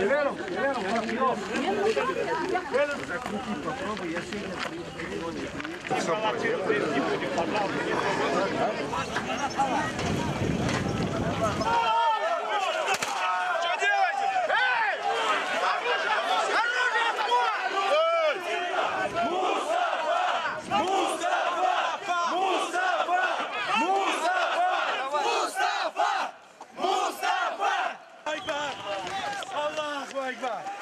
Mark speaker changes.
Speaker 1: Елена, Елена,
Speaker 2: попробуй,
Speaker 3: я сегодня приеду.
Speaker 4: Big Bye.